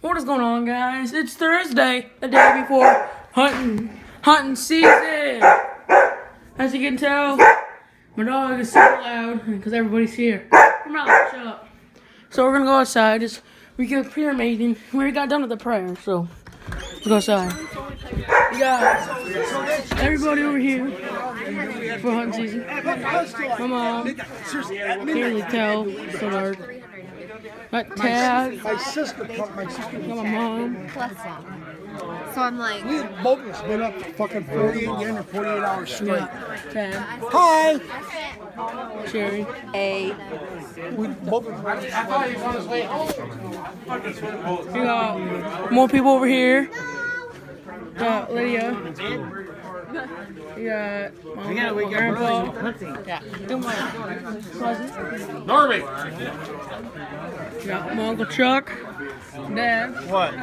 What is going on, guys? It's Thursday, the day before hunting hunting season. As you can tell, my dog is super loud because everybody's here. Come on, shut up. So we're gonna go outside. Just we get prayer meeting. We already got done with the prayer, so let's go outside. We got everybody over here for hunting season. My mom, can't tell, so dark. Got Tad, My sister, my sister, got my mom. plus some. So I'm like, we both of us been up fucking 48 and 48 hours straight. got Tad, Hi. Sherry. a We both of us. We got more people over here. Got Lydia. We got we got we grandpa. Yeah. Come on. Cousin. Norby. We got my uncle Chuck. Dad. What?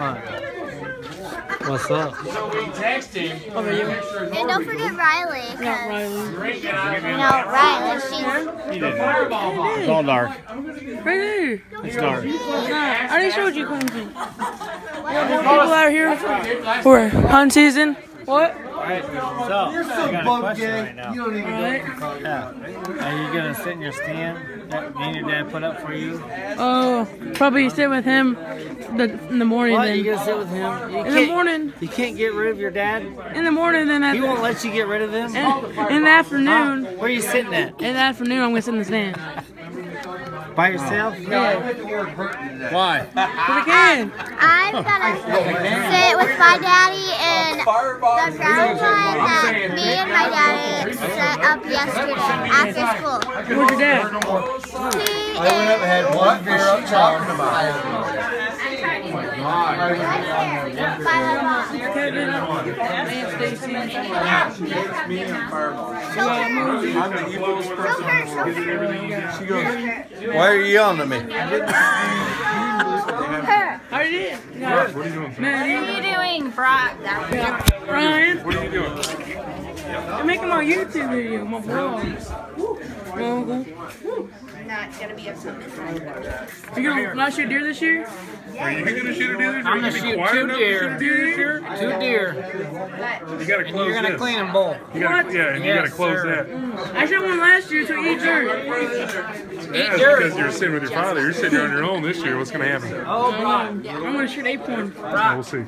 What's up? So we text him. Over you. And don't forget Riley. We got Riley. Drink it. No, Riley. She's He did. Fireball. It's all dark. Right there. It's dark. I already showed you Quincy. We got more people out here for hunt season. What? So, I got a question right now. Alright. Yeah. Are you gonna sit in your stand that me and your dad put up for you? Oh, probably sit with him the, in the morning What? You then. gonna sit with him? You In the can't, morning. you can't get rid of your dad? In the morning, then He won't let you get rid of him? in, in the afternoon. Where are you sitting at? In the afternoon, I'm gonna sit in the stand. By yourself? Yeah, Why? but I can. I'm gonna sit with my daddy in the ground blind that me and my daddy set up yesterday after school. Where's your dad? He I went up and had one beer up talking about is by my mom. Kevin, Aunt Stacy. I'm the evilest person. her, show her. She goes, Why are you yelling at me? her. How you doing? What are you doing? What are you doing, Brock? Yeah. Ryan. What are you doing? I'm making my YouTube video, my vlog. My uncle. Not gonna be a Are You gonna not shoot deer this year? Are you gonna shoot a deer? I'm gonna shoot two deer. Two deer. You gotta And close you're gonna this. clean them both. You gotta, yeah, and you gotta close sir. that. I shot one last year to eat dirt. Yeah, that's because you're sitting with your father. You're sitting on your own this year. What's gonna happen? Oh, Brock. I'm gonna shoot eight point. We'll see.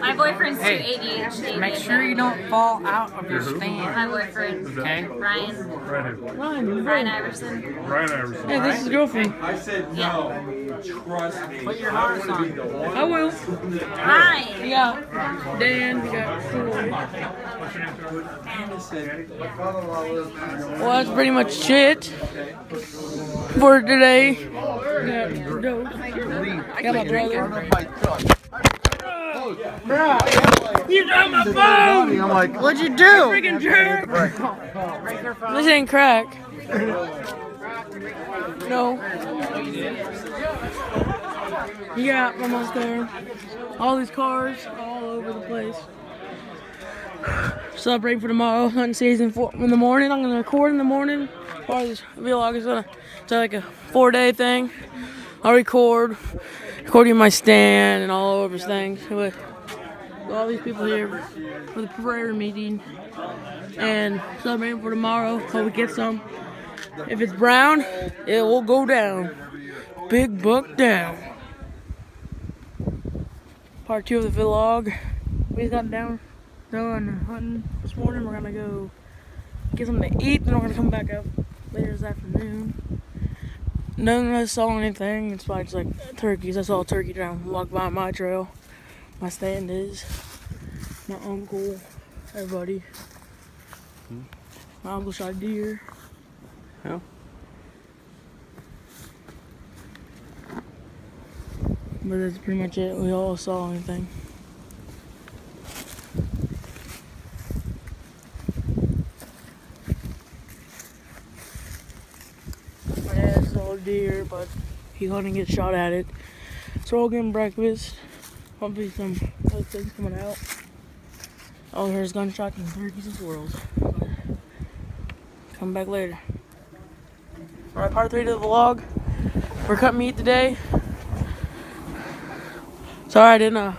My boyfriend's too Hey, ADHD. Make sure you don't fall out of your stand. My stand. boyfriend, Okay? Ryan, Ryan, Ryan, Ryan Iverson. Ryan Iverson. Hey, this is girlfriend. I said, no, trust me. Put your hearts on. I will. Ryan. We got Dan. We got Troy. Well, that's pretty much it for today. Got Dope. Got my brother. Bruh, you dropped my phone! I'm like, What'd you do? Freaking jerk! This ain't crack. No. Got almost there. All these cars all over the place. Celebrating for tomorrow, hunting season four in the morning. I'm gonna record in the morning. Part of this vlog is gonna it's like a four day thing. I'll record, recording my stand and all over things with all these people here for the prayer meeting and celebrating for tomorrow. Hope we get some. If it's brown, it will go down. Big buck down. Part two of the vlog. We just got down done hunting this morning. We're gonna go get something to eat, then we're gonna come back up later this afternoon. None of us saw anything. It's probably just like turkeys. I saw a turkey down walk by my trail. My stand is. My uncle, everybody. Hmm? My uncle shot a deer. Who? But that's pretty much it. We all saw anything. Dad saw a deer, but he couldn't get shot at it. So we're all getting breakfast. Hopefully some other things coming out. All there's gunshots and turkeys and squirrels. Come back later. Alright, part three to the vlog. We're cutting meat today. Sorry I didn't uh,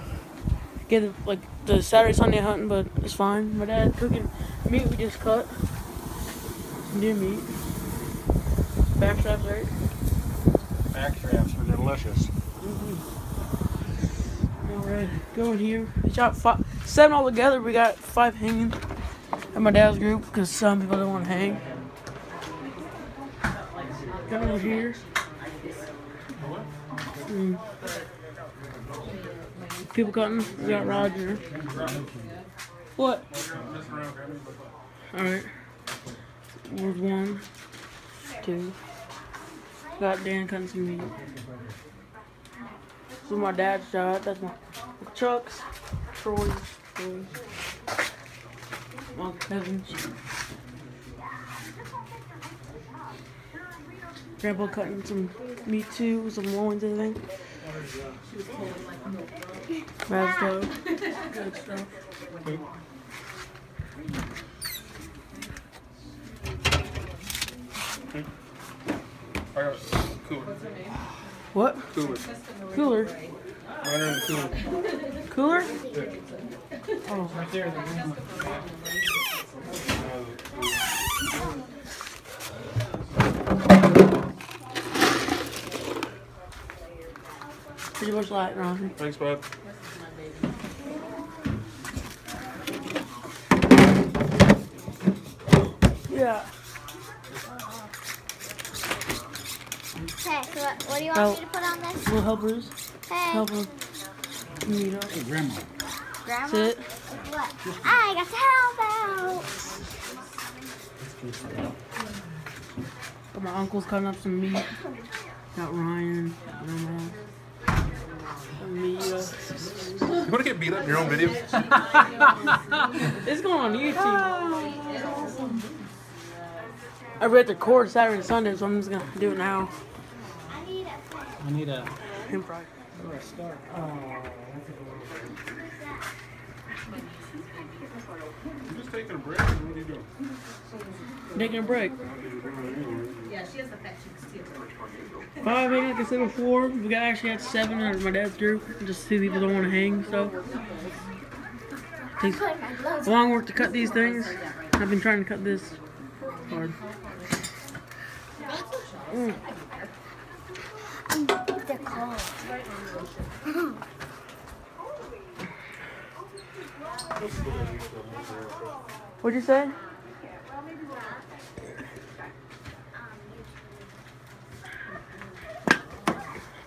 get like the Saturday Sunday hunting, but it's fine. My dad cooking meat we just cut. Deer meat. Backstraps, right? Backstraps are delicious. Alright, going here. We shot five, seven all together. We got five hanging at my dad's group because some people don't want to hang. Got over here. Mm. People cutting. We got Roger. What? Alright. Where's one? Two. Got Dan cutting some meat. This is my dad's shot. That's my Chuck's, Troy's, Troy's, my cousin's. Grandpa cutting some meat too, some loins, I think. Bad stuff. Good stuff. I got cooler. What? Cooler. Cooler. Right in the cooler. Cooler? Oh, right there. The room. Pretty much like Ron. Thanks, bud. Yeah. Hey, so what, what do you want Oh. me to put on this? Little helpers. Hey, Help her. Meat up. Grandma. Grandma. That's it. What? I got to help out. Got my uncle's cutting up some meat. Got Ryan. Grandma. Some meat. uh, You want to get beat up in your own video? It's going on YouTube. I read the record Saturday and Sunday, so I'm just gonna do it now. I need a I need a. In pride. You just taking a break? or What are you doing? Taking a break. Yeah, she has affections too. Five hanging, like I said before. We got actually had seven out of my dad's group. Just two people don't want to hang, so. Takes put my gloves a long work to cut these things. I've been trying to cut this hard. Mm. What'd you say?